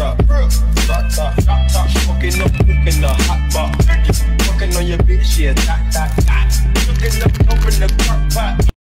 drop. Drop top, drop top, smoking up, cooking the hot bar. Fucking on your bitch, yeah, that, that, that.